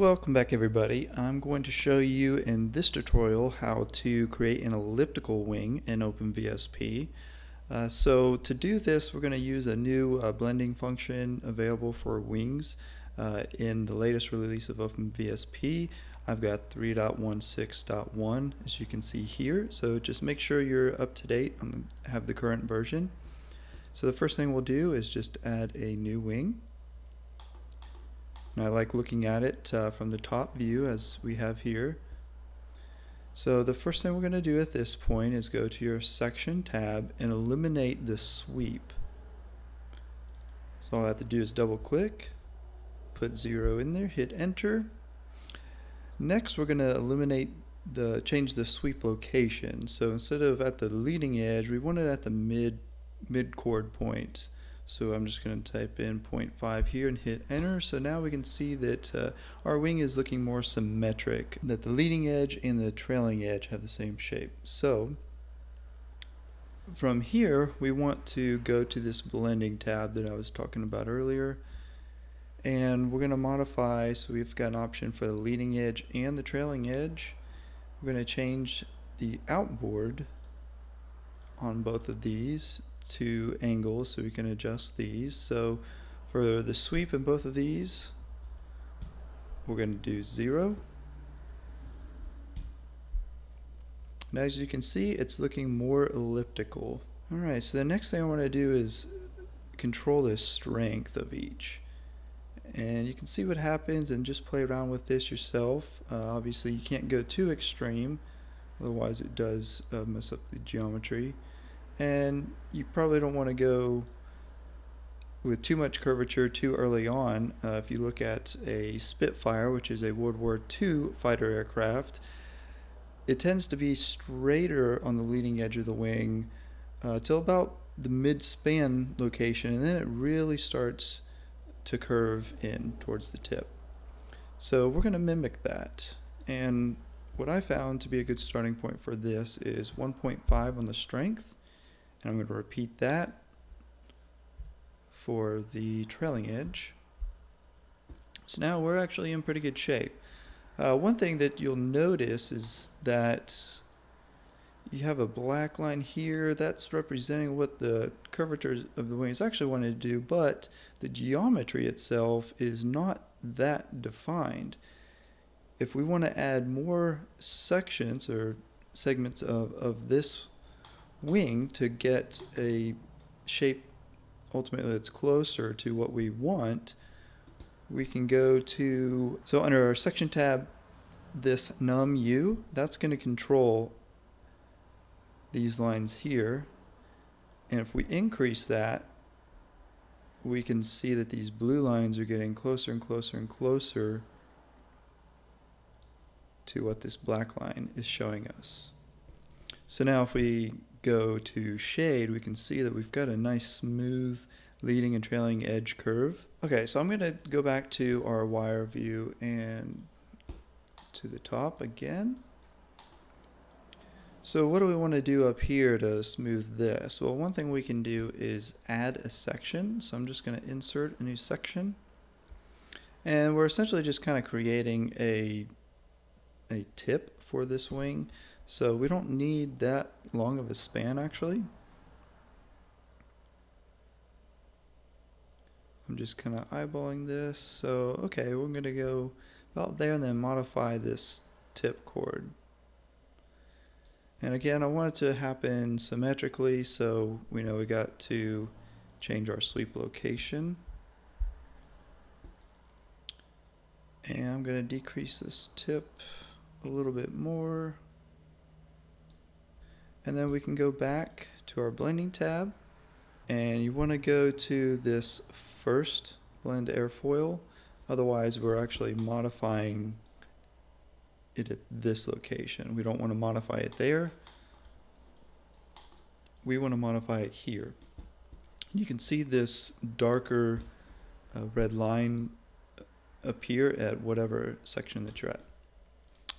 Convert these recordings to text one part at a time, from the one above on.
Welcome back everybody. I'm going to show you in this tutorial how to create an elliptical wing in OpenVSP. Uh, so to do this we're going to use a new uh, blending function available for wings uh, in the latest release of OpenVSP. I've got 3.16.1 as you can see here so just make sure you're up to date and have the current version. So the first thing we'll do is just add a new wing. And I like looking at it uh, from the top view as we have here. So the first thing we're going to do at this point is go to your section tab and eliminate the sweep. So all I have to do is double click, put zero in there, hit enter. Next we're going to eliminate the change the sweep location. So instead of at the leading edge, we want it at the mid mid chord point. So I'm just going to type in 0.5 here and hit enter. So now we can see that uh, our wing is looking more symmetric, that the leading edge and the trailing edge have the same shape. So from here, we want to go to this blending tab that I was talking about earlier. And we're going to modify, so we've got an option for the leading edge and the trailing edge. We're going to change the outboard on both of these to angles so we can adjust these. So for the sweep in both of these, we're going to do zero. And as you can see, it's looking more elliptical. Alright, so the next thing I want to do is control the strength of each. And you can see what happens and just play around with this yourself. Uh, obviously you can't go too extreme, otherwise it does uh, mess up the geometry and you probably don't want to go with too much curvature too early on. Uh, if you look at a Spitfire, which is a World War II fighter aircraft, it tends to be straighter on the leading edge of the wing uh, till about the mid-span location, and then it really starts to curve in towards the tip. So we're going to mimic that. And what I found to be a good starting point for this is 1.5 on the strength and I'm going to repeat that for the trailing edge. So now we're actually in pretty good shape. Uh, one thing that you'll notice is that you have a black line here that's representing what the curvature of the wings actually wanted to do, but the geometry itself is not that defined. If we want to add more sections or segments of, of this wing to get a shape ultimately that's closer to what we want, we can go to, so under our section tab, this num u, that's going to control these lines here. And if we increase that, we can see that these blue lines are getting closer and closer and closer to what this black line is showing us. So now if we go to shade, we can see that we've got a nice smooth leading and trailing edge curve. Okay, so I'm going to go back to our wire view and to the top again. So what do we want to do up here to smooth this? Well, one thing we can do is add a section. So I'm just going to insert a new section. And we're essentially just kind of creating a, a tip for this wing. So we don't need that long of a span actually. I'm just kind of eyeballing this. So, okay, we're going to go about there and then modify this tip chord. And again, I want it to happen symmetrically, so we know we got to change our sweep location. And I'm going to decrease this tip a little bit more. And then we can go back to our blending tab and you want to go to this first blend airfoil. Otherwise, we're actually modifying it at this location. We don't want to modify it there. We want to modify it here. You can see this darker uh, red line appear at whatever section that you're at.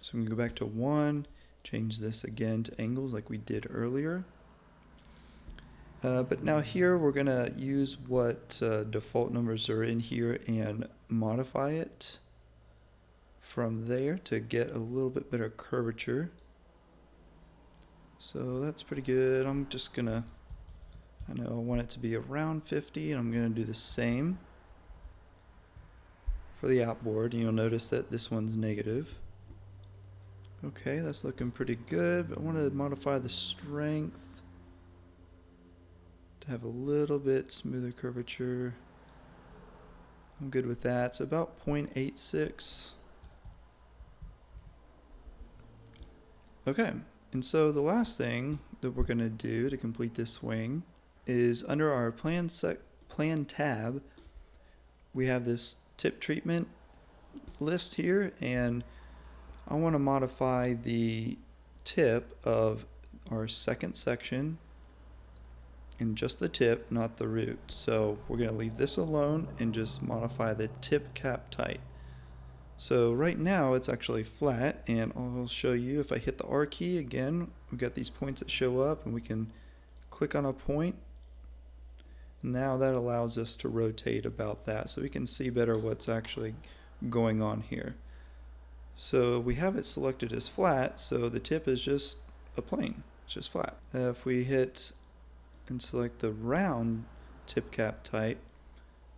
So we can go back to one Change this again to angles like we did earlier. Uh, but now here we're going to use what uh, default numbers are in here and modify it. from there to get a little bit better curvature. So that's pretty good. I'm just gonna, I know I want it to be around 50 and I'm gonna do the same for the outboard. And you'll notice that this one's negative. Okay, that's looking pretty good, but I want to modify the strength to have a little bit smoother curvature. I'm good with that. So about 0.86. Okay, and so the last thing that we're going to do to complete this wing is under our plan sec plan tab, we have this tip treatment list here and I want to modify the tip of our second section and just the tip, not the root. So we're going to leave this alone and just modify the tip cap type. So right now it's actually flat and I'll show you if I hit the R key again, we've got these points that show up and we can click on a point. Now that allows us to rotate about that so we can see better what's actually going on here. So we have it selected as flat, so the tip is just a plane, it's just flat. Uh, if we hit and select the round tip cap type,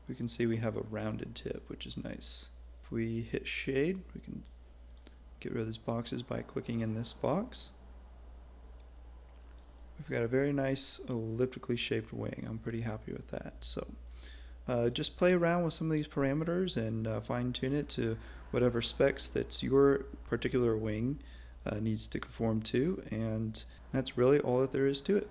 we can see we have a rounded tip, which is nice. If we hit shade, we can get rid of these boxes by clicking in this box. We've got a very nice elliptically shaped wing. I'm pretty happy with that. So uh, just play around with some of these parameters and uh, fine tune it to whatever specs that your particular wing uh, needs to conform to and that's really all that there is to it.